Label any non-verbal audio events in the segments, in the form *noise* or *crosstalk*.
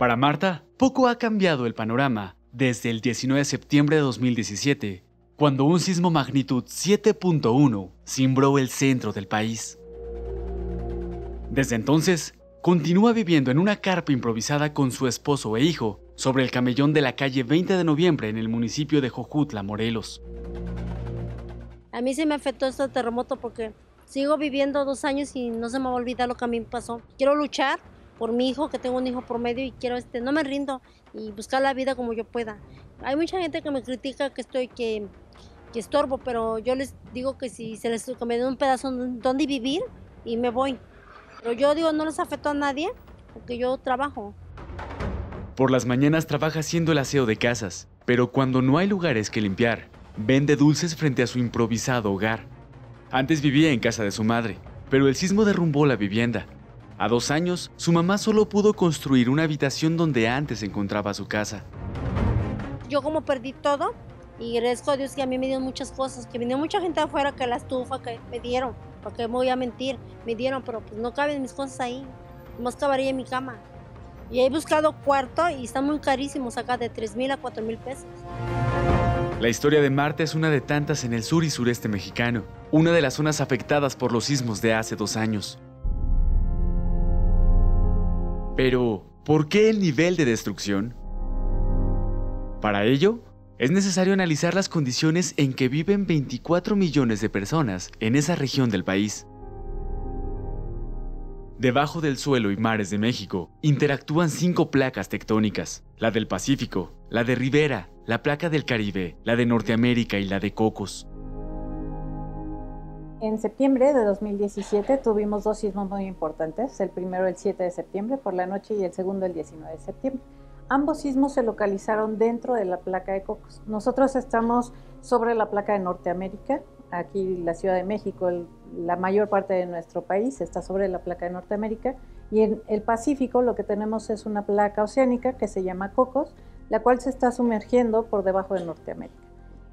Para Marta, poco ha cambiado el panorama desde el 19 de septiembre de 2017, cuando un sismo magnitud 7.1 cimbró el centro del país. Desde entonces, continúa viviendo en una carpa improvisada con su esposo e hijo sobre el camellón de la calle 20 de noviembre en el municipio de Jojutla, Morelos. A mí se me afectó este terremoto porque sigo viviendo dos años y no se me va a olvidar lo que a mí me pasó. Quiero luchar por mi hijo, que tengo un hijo por medio y quiero, este, no me rindo y buscar la vida como yo pueda. Hay mucha gente que me critica que estoy, que, que estorbo, pero yo les digo que si se les que me den un pedazo donde vivir y me voy. Pero yo digo, no les afectó a nadie porque yo trabajo. Por las mañanas trabaja haciendo el aseo de casas, pero cuando no hay lugares que limpiar, vende dulces frente a su improvisado hogar. Antes vivía en casa de su madre, pero el sismo derrumbó la vivienda a dos años, su mamá solo pudo construir una habitación donde antes encontraba su casa. Yo como perdí todo, y agradezco a Dios que a mí me dieron muchas cosas, que vino mucha gente afuera que la estufa que me dieron, porque me voy a mentir, me dieron, pero pues no caben mis cosas ahí, más cabaría en mi cama. Y he buscado cuarto y están muy carísimos acá, de 3 mil a 4 mil pesos. La historia de Marta es una de tantas en el sur y sureste mexicano, una de las zonas afectadas por los sismos de hace dos años. Pero, ¿por qué el nivel de destrucción? Para ello, es necesario analizar las condiciones en que viven 24 millones de personas en esa región del país. Debajo del suelo y mares de México interactúan cinco placas tectónicas, la del Pacífico, la de Rivera, la placa del Caribe, la de Norteamérica y la de Cocos. En septiembre de 2017 tuvimos dos sismos muy importantes, el primero el 7 de septiembre por la noche y el segundo el 19 de septiembre. Ambos sismos se localizaron dentro de la placa de Cocos. Nosotros estamos sobre la placa de Norteamérica, aquí la Ciudad de México, la mayor parte de nuestro país está sobre la placa de Norteamérica, y en el Pacífico lo que tenemos es una placa oceánica que se llama Cocos, la cual se está sumergiendo por debajo de Norteamérica.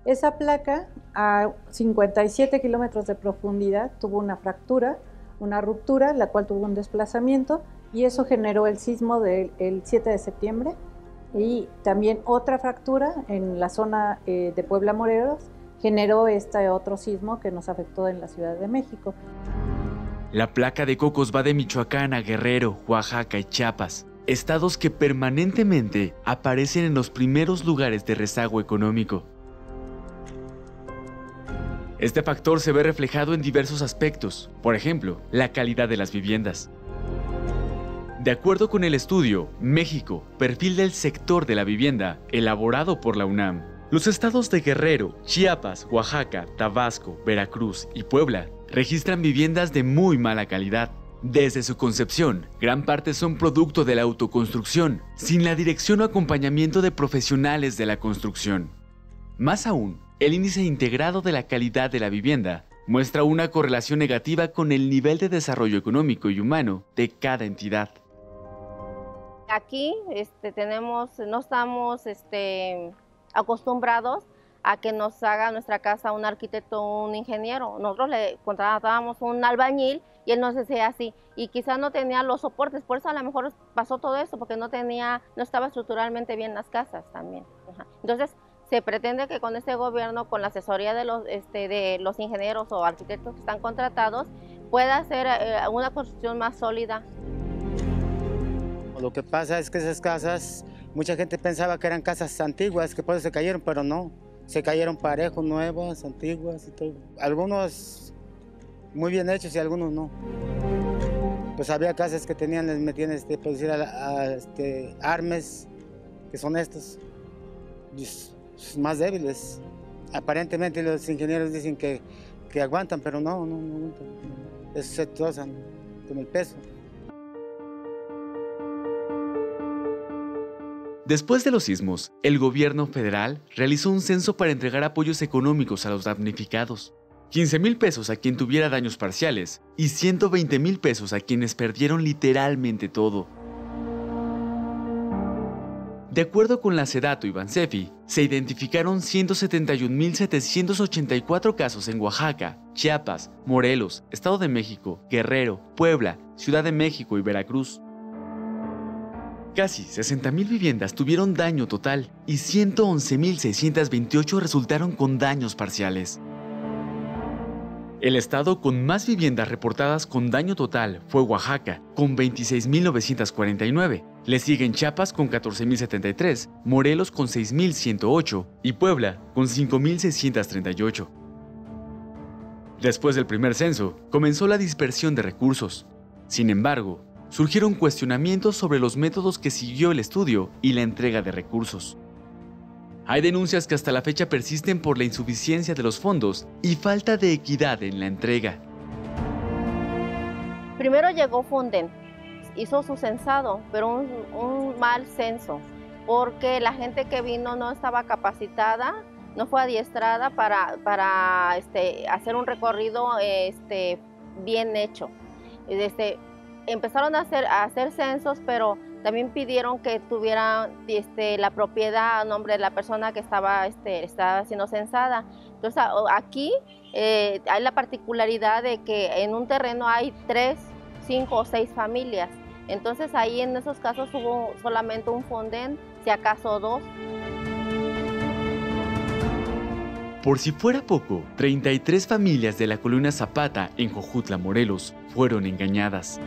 Esa placa a 57 kilómetros de profundidad tuvo una fractura, una ruptura, la cual tuvo un desplazamiento y eso generó el sismo del 7 de septiembre y también otra fractura en la zona eh, de Puebla Morelos generó este otro sismo que nos afectó en la Ciudad de México. La placa de Cocos va de Michoacán a Guerrero, Oaxaca y Chiapas, estados que permanentemente aparecen en los primeros lugares de rezago económico. Este factor se ve reflejado en diversos aspectos, por ejemplo, la calidad de las viviendas. De acuerdo con el estudio México, perfil del sector de la vivienda, elaborado por la UNAM, los estados de Guerrero, Chiapas, Oaxaca, Tabasco, Veracruz y Puebla registran viviendas de muy mala calidad. Desde su concepción, gran parte son producto de la autoconstrucción, sin la dirección o acompañamiento de profesionales de la construcción. Más aún, el índice integrado de la calidad de la vivienda muestra una correlación negativa con el nivel de desarrollo económico y humano de cada entidad. Aquí este, tenemos, no estamos este, acostumbrados a que nos haga nuestra casa un arquitecto o un ingeniero. Nosotros le contratábamos un albañil y él nos decía así, y quizás no tenía los soportes, por eso a lo mejor pasó todo esto, porque no tenía, no estaba estructuralmente bien las casas también. Entonces, se pretende que con este gobierno, con la asesoría de los, este, de los ingenieros o arquitectos que están contratados, pueda hacer eh, una construcción más sólida. Lo que pasa es que esas casas, mucha gente pensaba que eran casas antiguas, que por eso se cayeron, pero no. Se cayeron parejos, nuevas, antiguas y todo. Algunos muy bien hechos y algunos no. Pues había casas que tenían, les metían este, producir este, armes, que son estos más débiles. Aparentemente los ingenieros dicen que, que aguantan, pero no, no, no se trozan con el peso. Después de los sismos, el gobierno federal realizó un censo para entregar apoyos económicos a los damnificados. 15 mil pesos a quien tuviera daños parciales y 120 mil pesos a quienes perdieron literalmente todo. De acuerdo con la Sedato y Bansefi, se identificaron 171.784 casos en Oaxaca, Chiapas, Morelos, Estado de México, Guerrero, Puebla, Ciudad de México y Veracruz. Casi 60.000 viviendas tuvieron daño total y 111.628 resultaron con daños parciales. El estado con más viviendas reportadas con daño total fue Oaxaca, con 26.949. Le siguen Chiapas con 14.073, Morelos con 6.108 y Puebla con 5.638. Después del primer censo, comenzó la dispersión de recursos. Sin embargo, surgieron cuestionamientos sobre los métodos que siguió el estudio y la entrega de recursos. Hay denuncias que hasta la fecha persisten por la insuficiencia de los fondos y falta de equidad en la entrega. Primero llegó Funden, hizo su censado, pero un, mal censo, porque la gente que vino no estaba capacitada, no fue adiestrada para, este, hacer un recorrido este, bien hecho. Este, empezaron a hacer, a hacer censos, pero también pidieron que tuvieran este, la propiedad a nombre de la persona que estaba, este, estaba siendo censada. Entonces aquí eh, hay la particularidad de que en un terreno hay tres, cinco o seis familias. Entonces ahí en esos casos hubo solamente un fonden, si acaso dos. Por si fuera poco, 33 familias de la colonia Zapata en Jojutla, Morelos, fueron engañadas.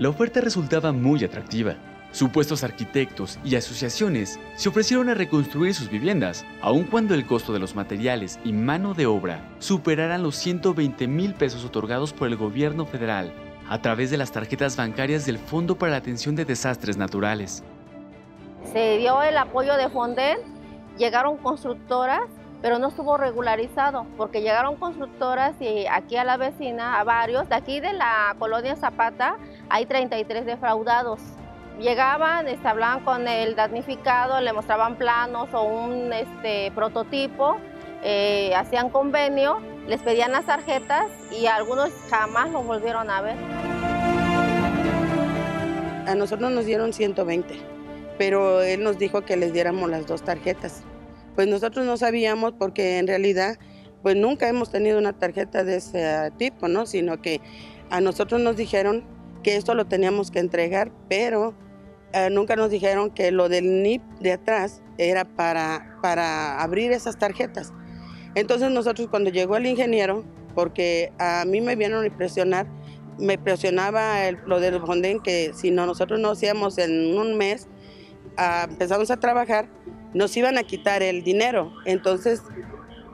La oferta resultaba muy atractiva. Supuestos arquitectos y asociaciones se ofrecieron a reconstruir sus viviendas, aun cuando el costo de los materiales y mano de obra superaran los 120 mil pesos otorgados por el gobierno federal a través de las tarjetas bancarias del Fondo para la Atención de Desastres Naturales. Se dio el apoyo de Fonden, llegaron constructoras pero no estuvo regularizado porque llegaron constructoras y aquí a la vecina, a varios, de aquí de la colonia Zapata hay 33 defraudados. Llegaban, hablaban con el damnificado, le mostraban planos o un este, prototipo, eh, hacían convenio, les pedían las tarjetas y algunos jamás lo volvieron a ver. A nosotros nos dieron 120, pero él nos dijo que les diéramos las dos tarjetas pues nosotros no sabíamos porque en realidad pues nunca hemos tenido una tarjeta de ese tipo, ¿no? Sino que a nosotros nos dijeron que esto lo teníamos que entregar, pero eh, nunca nos dijeron que lo del NIP de atrás era para, para abrir esas tarjetas. Entonces nosotros cuando llegó el ingeniero, porque a mí me vieron a presionar, me presionaba el, lo del Fonden que si no nosotros no hacíamos en un mes, ah, empezamos a trabajar, nos iban a quitar el dinero. Entonces,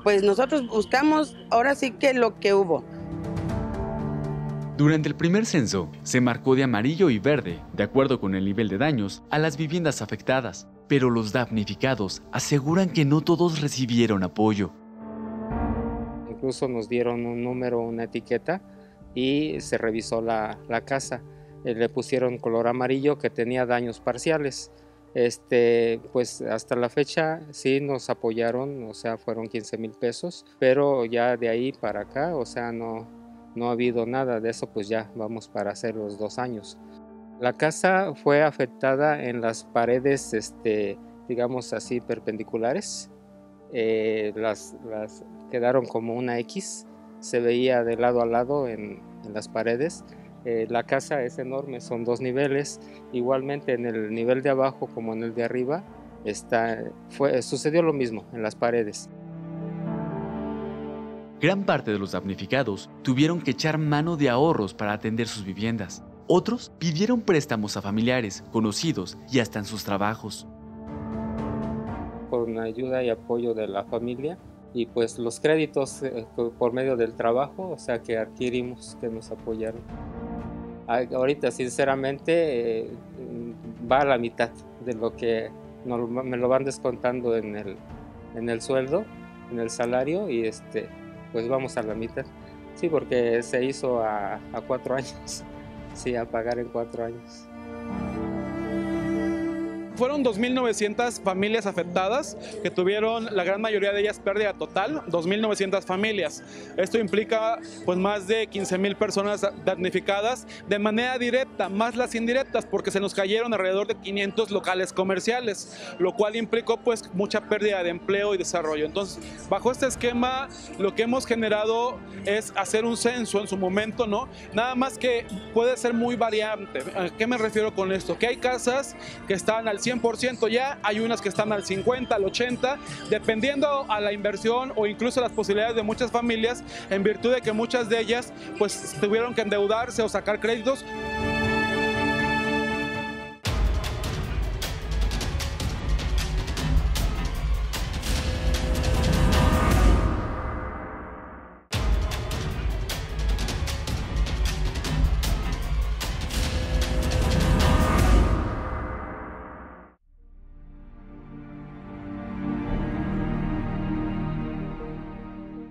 pues nosotros buscamos ahora sí que lo que hubo. Durante el primer censo, se marcó de amarillo y verde, de acuerdo con el nivel de daños, a las viviendas afectadas, pero los damnificados aseguran que no todos recibieron apoyo. Incluso nos dieron un número, una etiqueta y se revisó la, la casa. Eh, le pusieron color amarillo que tenía daños parciales. Este, pues hasta la fecha sí nos apoyaron, o sea, fueron 15 mil pesos, pero ya de ahí para acá, o sea, no, no ha habido nada de eso, pues ya vamos para hacer los dos años. La casa fue afectada en las paredes, este, digamos así, perpendiculares. Eh, las, las, quedaron como una X, se veía de lado a lado en, las paredes eh, la casa es enorme, son dos niveles. Igualmente en el nivel de abajo como en el de arriba está, fue, sucedió lo mismo en las paredes. Gran parte de los damnificados tuvieron que echar mano de ahorros para atender sus viviendas. Otros pidieron préstamos a familiares, conocidos y hasta en sus trabajos. Con ayuda y apoyo de la familia y pues los créditos eh, por medio del trabajo, o sea que adquirimos que nos apoyaron ahorita sinceramente eh, va a la mitad de lo que me lo van descontando en el, en el sueldo, en el salario y este, pues vamos a la mitad. Sí, porque se hizo a, cuatro *laughs* años, sí, a pagar en cuatro años. Fueron 2.900 familias afectadas que tuvieron la gran mayoría de ellas pérdida total, 2.900 familias. Esto implica pues más de 15.000 personas damnificadas de manera directa, más las indirectas porque se nos cayeron alrededor de 500 locales comerciales, lo cual implicó pues mucha pérdida de empleo y desarrollo. Entonces, bajo este esquema lo que hemos generado es hacer un censo en su momento, ¿no? Nada más que puede ser muy variante. ¿A qué me refiero con esto? Que hay casas que están al 100% ya, hay unas que están al 50, al 80, dependiendo a la inversión o incluso las posibilidades de muchas familias, en virtud de que muchas de ellas pues tuvieron que endeudarse o sacar créditos.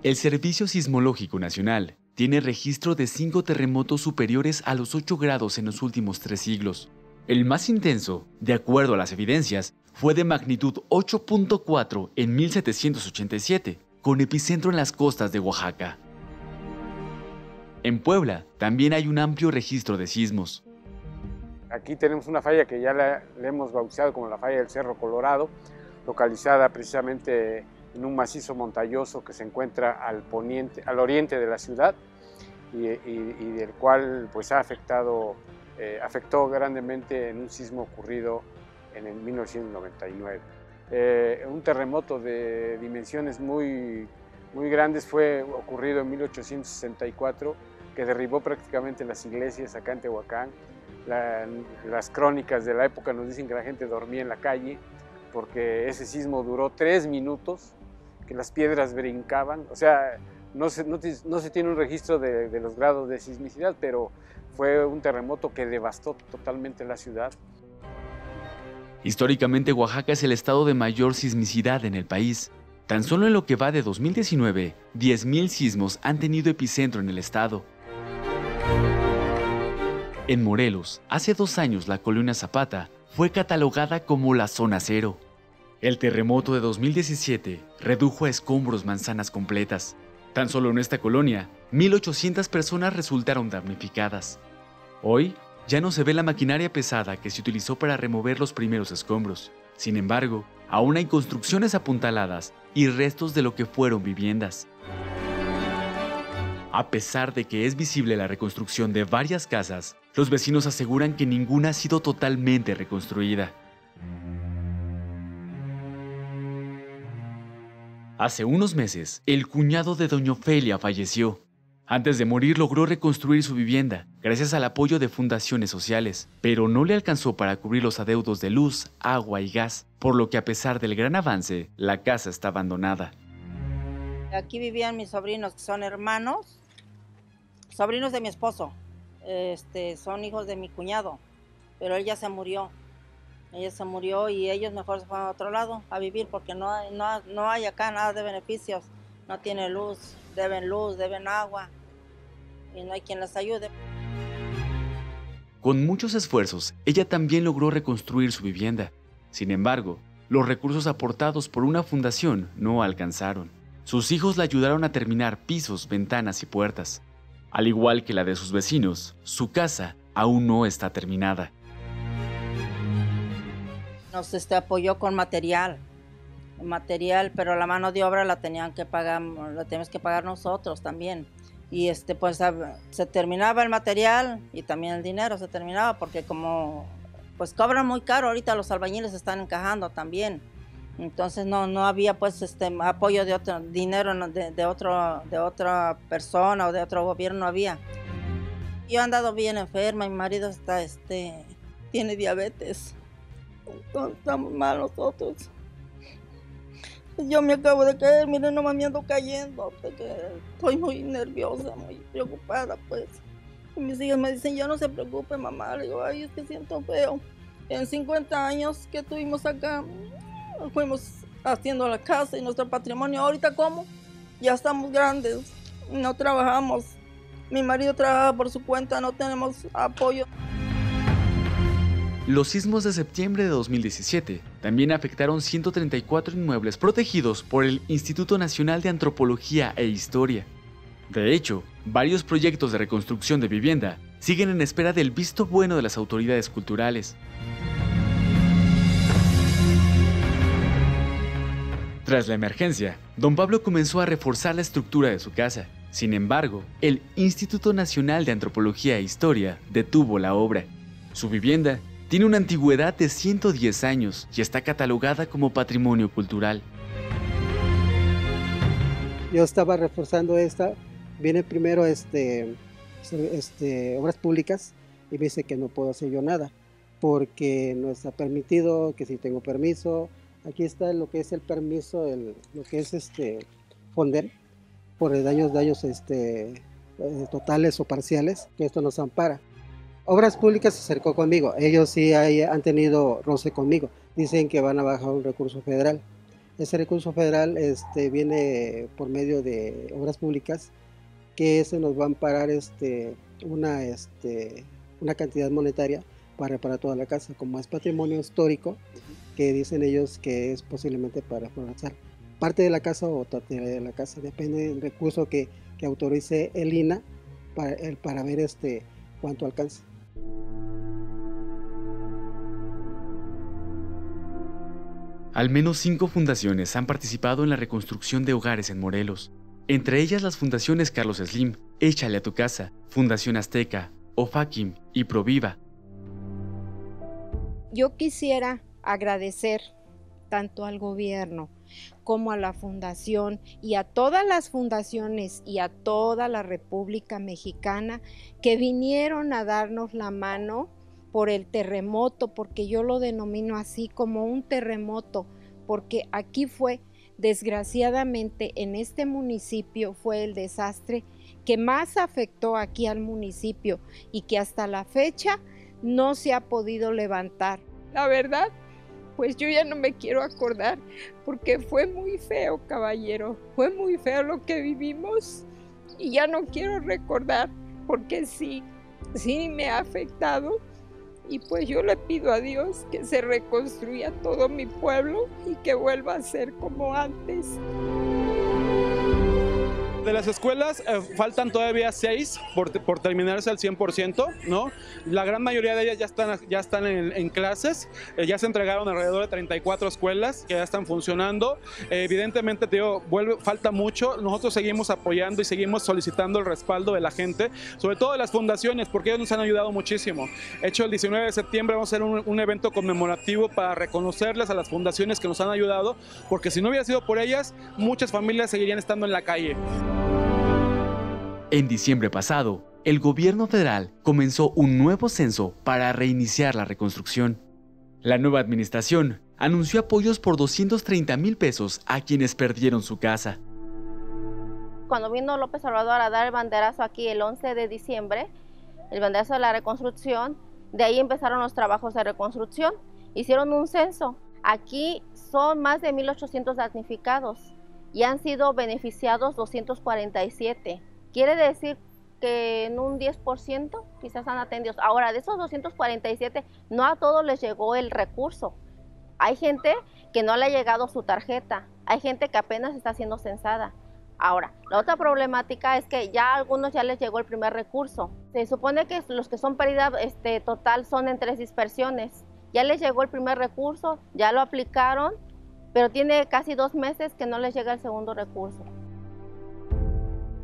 El Servicio Sismológico Nacional tiene registro de cinco terremotos superiores a los 8 grados en los últimos tres siglos. El más intenso, de acuerdo a las evidencias, fue de magnitud 8.4 en 1787, con epicentro en las costas de Oaxaca. En Puebla también hay un amplio registro de sismos. Aquí tenemos una falla que ya le hemos bautizado como la falla del Cerro Colorado, localizada precisamente en un macizo montañoso que se encuentra al, poniente, al oriente de la ciudad y, del cual pues, ha afectado, eh, afectó grandemente en un sismo ocurrido en el 1999. Eh, un terremoto de dimensiones muy, muy grandes fue ocurrido en 1864 que derribó prácticamente las iglesias acá en Tehuacán. las crónicas de la época nos dicen que la gente dormía en la calle porque ese sismo duró tres minutos que las piedras brincaban. O sea, no se, no, se tiene un registro de, los grados de sismicidad, pero fue un terremoto que devastó totalmente la ciudad. Históricamente Oaxaca es el estado de mayor sismicidad en el país. Tan solo en lo que va de 2019, 10.000 sismos han tenido epicentro en el estado. En Morelos, hace dos años la colonia Zapata fue catalogada como la zona cero. El terremoto de 2017 redujo a escombros manzanas completas. Tan solo en esta colonia, 1.800 personas resultaron damnificadas. Hoy, ya no se ve la maquinaria pesada que se utilizó para remover los primeros escombros. Sin embargo, aún hay construcciones apuntaladas y restos de lo que fueron viviendas. A pesar de que es visible la reconstrucción de varias casas, los vecinos aseguran que ninguna ha sido totalmente reconstruida. Hace unos meses, el cuñado de doña Ofelia falleció. Antes de morir logró reconstruir su vivienda, gracias al apoyo de fundaciones sociales, pero no le alcanzó para cubrir los adeudos de luz, agua y gas, por lo que a pesar del gran avance, la casa está abandonada. Aquí vivían mis sobrinos, que son hermanos, sobrinos de mi esposo, este, son hijos de mi cuñado, pero él ya se murió. Ella se murió y ellos mejor se fueron a otro lado a vivir porque no hay, no, no hay acá nada de beneficios. No tiene luz, deben luz, deben agua y no hay quien les ayude. Con muchos esfuerzos, ella también logró reconstruir su vivienda. Sin embargo, los recursos aportados por una fundación no alcanzaron. Sus hijos la ayudaron a terminar pisos, ventanas y puertas. Al igual que la de sus vecinos, su casa aún no está terminada nos este, apoyó con material, material, pero la mano de obra la tenían que pagar, la tenemos que pagar nosotros también. Y este, pues se terminaba el material y también el dinero se terminaba porque como pues cobran muy caro, ahorita los albañiles están encajando también. Entonces no, no había pues este apoyo de otro dinero de, de, otro, de otra persona o de otro gobierno, no había. Yo he andado bien enferma, mi marido está este tiene diabetes estamos mal nosotros. Yo me acabo de caer, miren, no me ando cayendo, porque estoy muy nerviosa, muy preocupada, pues. Mis hijas me dicen, ya no se preocupe, mamá. Le digo, ay, es que siento feo. En 50 años que estuvimos acá, fuimos haciendo la casa y nuestro patrimonio. Ahorita, ¿cómo? Ya estamos grandes, no trabajamos. Mi marido trabaja por su cuenta, no tenemos apoyo. Los sismos de septiembre de 2017 también afectaron 134 inmuebles protegidos por el Instituto Nacional de Antropología e Historia. De hecho, varios proyectos de reconstrucción de vivienda siguen en espera del visto bueno de las autoridades culturales. Tras la emergencia, don Pablo comenzó a reforzar la estructura de su casa. Sin embargo, el Instituto Nacional de Antropología e Historia detuvo la obra. Su vivienda tiene una antigüedad de 110 años y está catalogada como patrimonio cultural. Yo estaba reforzando esta, viene primero este, este, obras públicas y me dice que no puedo hacer yo nada porque no está permitido, que si tengo permiso, aquí está lo que es el permiso, lo que es este Fonder por daños, daños este, eh, totales o parciales, que esto nos ampara. Obras Públicas se acercó conmigo. Ellos sí han tenido roce conmigo. Dicen que van a bajar un recurso federal. Ese recurso federal este, viene por medio de Obras Públicas, que se nos va a amparar este, una, este, una cantidad monetaria para reparar toda la casa. Como es patrimonio histórico, que dicen ellos que es posiblemente para reforzar parte de la casa o totalidad de la casa. Depende del recurso que, que autorice el INA para, para ver este, cuánto alcanza. Al menos cinco fundaciones han participado en la reconstrucción de hogares en Morelos, entre ellas las fundaciones Carlos Slim, Échale a tu casa, Fundación Azteca, OFAKIM y Proviva. Yo quisiera agradecer tanto al gobierno como a la fundación y a todas las fundaciones y a toda la República Mexicana que vinieron a darnos la mano por el terremoto, porque yo lo denomino así como un terremoto, porque aquí fue, desgraciadamente, en este municipio fue el desastre que más afectó aquí al municipio y que hasta la fecha no se ha podido levantar. La verdad, pues yo ya no me quiero acordar porque fue muy feo, caballero, fue muy feo lo que vivimos y ya no quiero recordar porque sí, sí me ha afectado y pues yo le pido a Dios que se reconstruya todo mi pueblo y que vuelva a ser como antes. De las escuelas eh, faltan todavía seis por, por, terminarse al 100%, ¿no? La gran mayoría de ellas ya están, ya están en, clases, eh, ya se entregaron alrededor de 34 escuelas que ya están funcionando. Eh, evidentemente, te digo, vuelve, falta mucho. Nosotros seguimos apoyando y seguimos solicitando el respaldo de la gente, sobre todo de las fundaciones, porque ellos nos han ayudado muchísimo. Hecho, el 19 de septiembre vamos a hacer un, un evento conmemorativo para reconocerles a las fundaciones que nos han ayudado, porque si no hubiera sido por ellas, muchas familias seguirían estando en la calle. En diciembre pasado, el gobierno federal comenzó un nuevo censo para reiniciar la reconstrucción. La nueva administración anunció apoyos por 230 mil pesos a quienes perdieron su casa. Cuando vino López Obrador a dar el banderazo aquí el 11 de diciembre, el banderazo de la reconstrucción, de ahí empezaron los trabajos de reconstrucción. Hicieron un censo. Aquí son más de 1.800 damnificados y han sido beneficiados 247. Quiere decir que en un 10% quizás han atendidos. Ahora, de esos 247, no a todos les llegó el recurso. Hay gente que no le ha llegado su tarjeta. Hay gente que apenas está siendo censada. Ahora, la otra problemática es que ya a algunos ya les llegó el primer recurso. Se supone que los que son pérdida este, total son en tres dispersiones. Ya les llegó el primer recurso, ya lo aplicaron, pero tiene casi dos meses que no les llega el segundo recurso.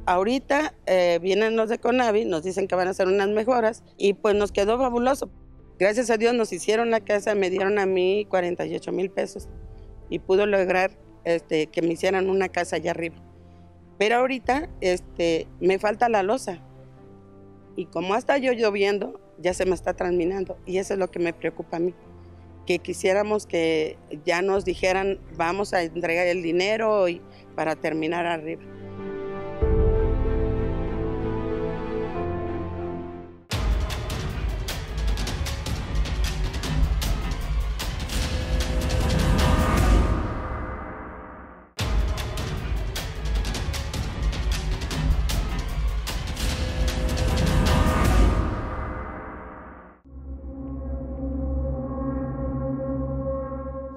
Ahorita eh, vienen los de Conavi, nos dicen que van a hacer unas mejoras y pues nos quedó fabuloso. Gracias a Dios nos hicieron la casa, me dieron a mí 48 mil pesos y pudo lograr este, que me hicieran una casa allá arriba. Pero ahorita este, me falta la losa y como hasta yo lloviendo, ya se me está terminando y eso es lo que me preocupa a mí. Que quisiéramos que ya nos dijeran, vamos a entregar el dinero y, para terminar arriba.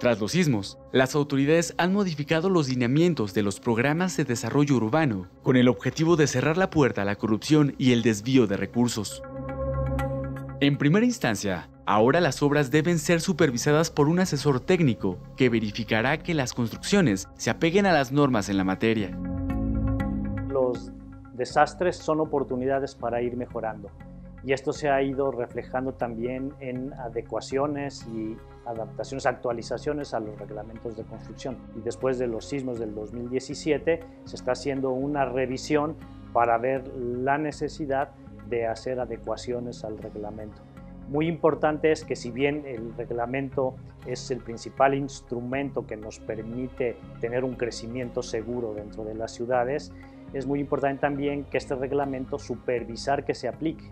Tras los sismos, las autoridades han modificado los lineamientos de los programas de desarrollo urbano con el objetivo de cerrar la puerta a la corrupción y el desvío de recursos. En primera instancia, ahora las obras deben ser supervisadas por un asesor técnico que verificará que las construcciones se apeguen a las normas en la materia. Los desastres son oportunidades para ir mejorando y esto se ha ido reflejando también en adecuaciones y adaptaciones, actualizaciones a los reglamentos de construcción. Y después de los sismos del 2017 se está haciendo una revisión para ver la necesidad de hacer adecuaciones al reglamento. Muy importante es que si bien el reglamento es el principal instrumento que nos permite tener un crecimiento seguro dentro de las ciudades, es muy importante también que este reglamento supervisar que se aplique.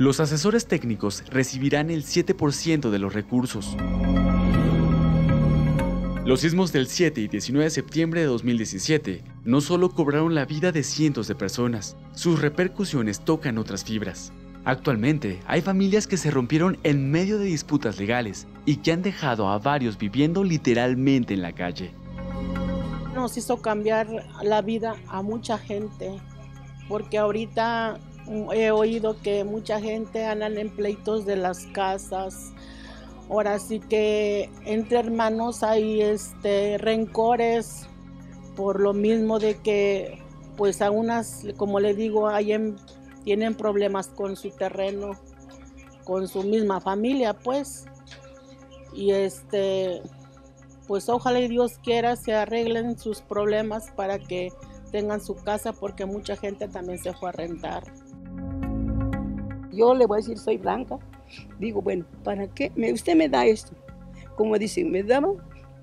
Los asesores técnicos recibirán el 7% de los recursos. Los sismos del 7 y 19 de septiembre de 2017 no solo cobraron la vida de cientos de personas, sus repercusiones tocan otras fibras. Actualmente hay familias que se rompieron en medio de disputas legales y que han dejado a varios viviendo literalmente en la calle. Nos hizo cambiar la vida a mucha gente, porque ahorita he oído que mucha gente andan en pleitos de las casas. Ahora sí que entre hermanos hay este rencores por lo mismo de que pues a unas, como le digo, hay tienen problemas con su terreno, con su misma familia, pues. Y este pues ojalá y Dios quiera se arreglen sus problemas para que tengan su casa porque mucha gente también se fue a rentar. Yo le voy a decir, soy blanca. Digo, bueno, ¿para qué? Me, usted me da esto. Como dicen, me daba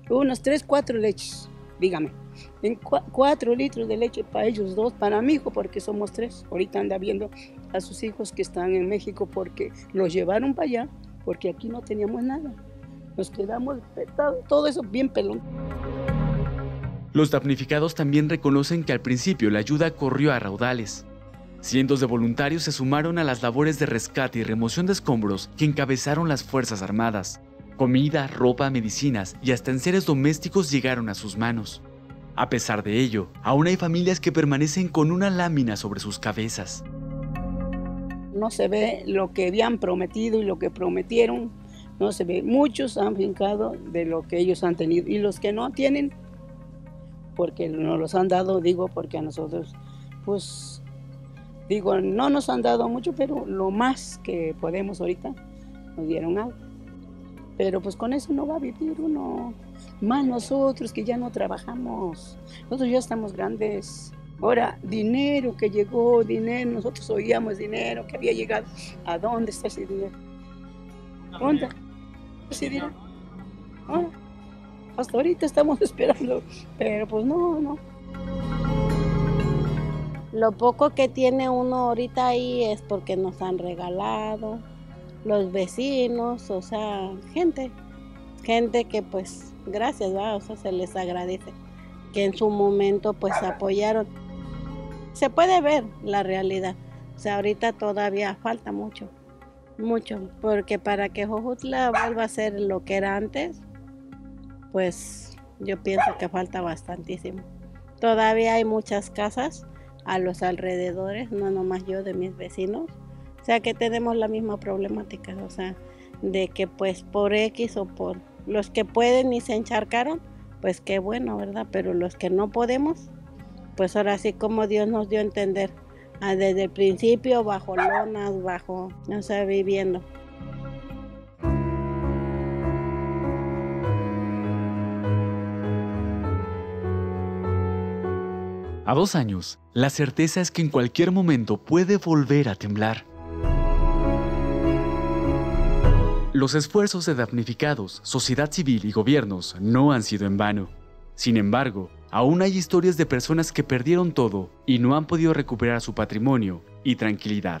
unas tres, cuatro leches, dígame. En cuatro litros de leche para ellos dos, para mi hijo, porque somos tres. Ahorita anda viendo a sus hijos que están en México porque los llevaron para allá, porque aquí no teníamos nada. Nos quedamos todo eso bien pelón. Los damnificados también reconocen que al principio la ayuda corrió a raudales. Cientos de voluntarios se sumaron a las labores de rescate y remoción de escombros que encabezaron las Fuerzas Armadas. Comida, ropa, medicinas y hasta enseres domésticos llegaron a sus manos. A pesar de ello, aún hay familias que permanecen con una lámina sobre sus cabezas. No se ve lo que habían prometido y lo que prometieron, no se ve. Muchos han fincado de lo que ellos han tenido y los que no tienen, porque nos los han dado, digo, porque a nosotros, pues Digo, no nos han dado mucho, pero lo más que podemos ahorita nos dieron algo. Pero pues con eso no va a vivir uno. Más nosotros que ya no trabajamos. Nosotros ya estamos grandes. Ahora, dinero que llegó, dinero, nosotros oíamos dinero que había llegado. ¿A dónde está ese dinero? ¿Dónde? ¿Ese dinero? Hasta ahorita estamos *laughs* esperando, pero pues no, no. Lo poco que tiene uno ahorita ahí es porque nos han regalado, los vecinos, o sea, gente, gente que pues gracias, o sea, se les agradece que en su momento pues apoyaron. Se puede ver la realidad, o sea, ahorita todavía falta mucho, mucho, porque para que Jojutla vuelva a ser lo que era antes, pues yo pienso que falta bastantísimo. Todavía hay muchas casas a los alrededores, no nomás yo, de mis vecinos. O sea que tenemos la misma problemática, o sea, de que pues por X o por los que pueden y se encharcaron, pues qué bueno, ¿verdad? Pero los que no podemos, pues ahora sí como Dios nos dio a entender, ah, desde el principio, bajo lonas, bajo, o sea, viviendo. A dos años, la certeza es que en cualquier momento puede volver a temblar. Los esfuerzos de damnificados, sociedad civil y gobiernos no han sido en vano. Sin embargo, aún hay historias de personas que perdieron todo y no han podido recuperar su patrimonio y tranquilidad.